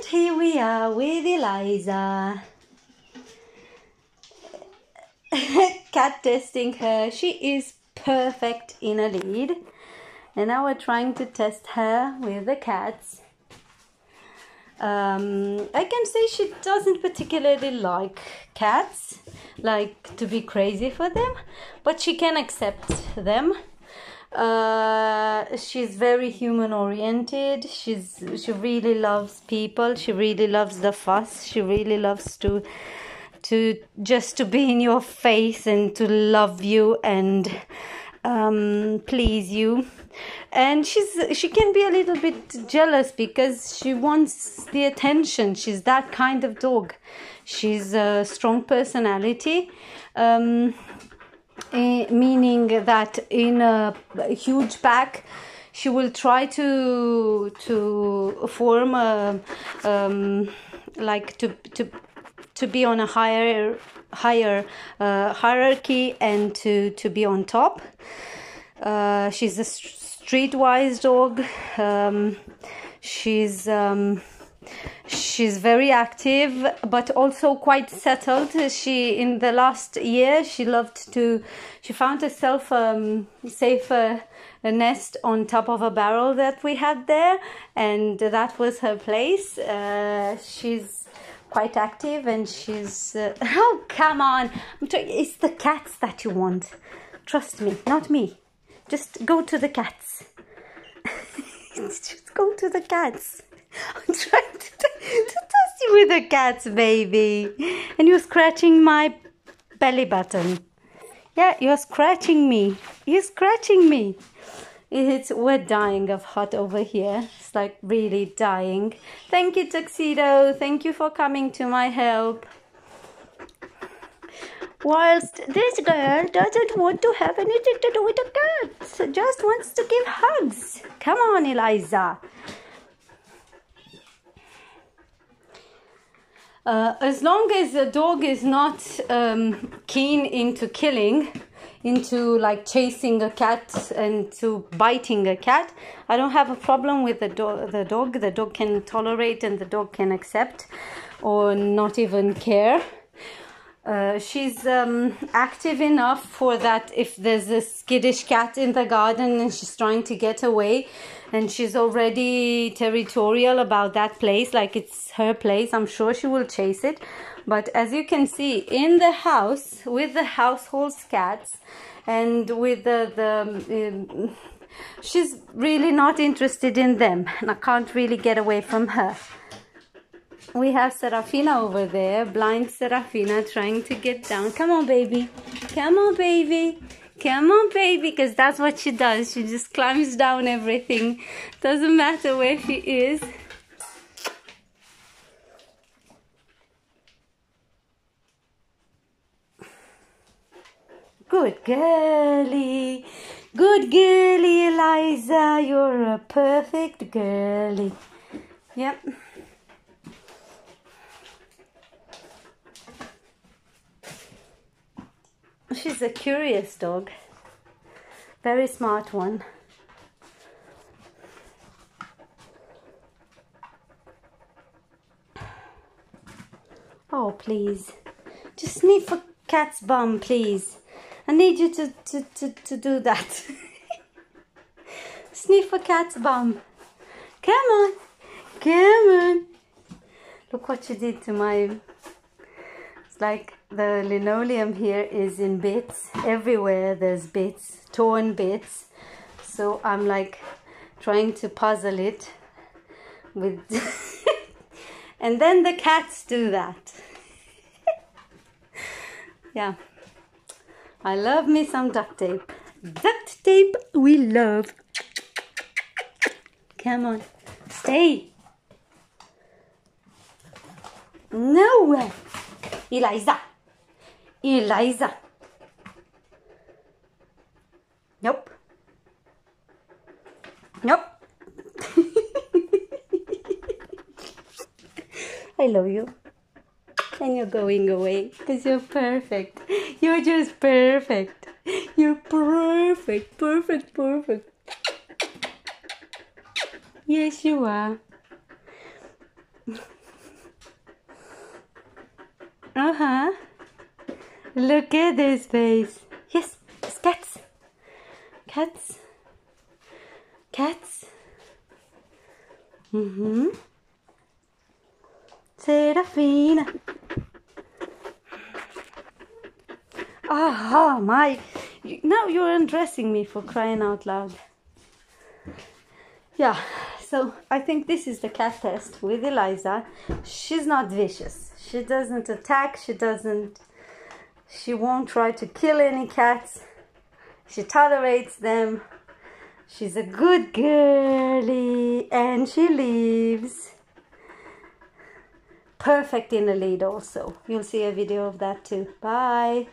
And here we are with Eliza. Cat testing her. She is perfect in a lead. And now we're trying to test her with the cats. Um, I can say she doesn't particularly like cats, like to be crazy for them, but she can accept them. Uh, she's very human oriented. She's she really loves people. She really loves the fuss. She really loves to to just to be in your face and to love you and um, please you and she's she can be a little bit jealous because she wants the attention she's that kind of dog she's a strong personality um, meaning that in a, a huge pack she will try to to form a um, like to to to be on a higher higher uh, hierarchy and to to be on top. Uh, she's a streetwise dog. Um, she's um, she's very active but also quite settled. She in the last year she loved to she found herself um, safe uh, a nest on top of a barrel that we had there and that was her place. Uh, she's quite active and she's uh, oh come on. It's the cats that you want. Trust me not me. Just go to the cats. Just go to the cats. I'm trying to, to test you with the cats baby and you're scratching my belly button yeah you're scratching me you're scratching me it's we're dying of hot over here. It's like really dying. Thank you, Tuxedo. Thank you for coming to my help. Whilst this girl doesn't want to have anything to do with the cats, just wants to give hugs. Come on, Eliza. Uh, as long as the dog is not um, keen into killing, into like chasing a cat and to biting a cat. I don't have a problem with the, the dog. The dog can tolerate and the dog can accept or not even care. Uh, she's um, active enough for that if there's a skittish cat in the garden and she's trying to get away and she's already territorial about that place like it's her place i'm sure she will chase it. But as you can see in the house with the household cats and with the, the um, she's really not interested in them and I can't really get away from her we have Serafina over there blind Serafina trying to get down come on baby come on baby come on baby because that's what she does she just climbs down everything doesn't matter where she is Good girlie. Good girlie, Eliza. You're a perfect girlie. Yep. She's a curious dog. Very smart one. Oh, please. Just sniff a cat's bum, please. I need you to, to, to, to do that. Sniff a cat's bum. Come on. Come on. Look what you did to my... Like the linoleum here is in bits. Everywhere there's bits, torn bits. So I'm like trying to puzzle it with... and then the cats do that. yeah. I love me some duct tape. Duct tape we love. Come on, stay. No, Eliza. Eliza. Nope. Nope. I love you and you're going away because you're perfect. You're just perfect. You're perfect, perfect, perfect. Yes, you are. Uh-huh. Look at this face. Yes, it's cats. Cats. Cats. Mm-hmm. Serafina. Ah, my. Now you're undressing me for crying out loud. Yeah, so I think this is the cat test with Eliza. She's not vicious. She doesn't attack. She doesn't. She won't try to kill any cats. She tolerates them. She's a good girlie and she leaves. Perfect in a lead also. You'll see a video of that too. Bye.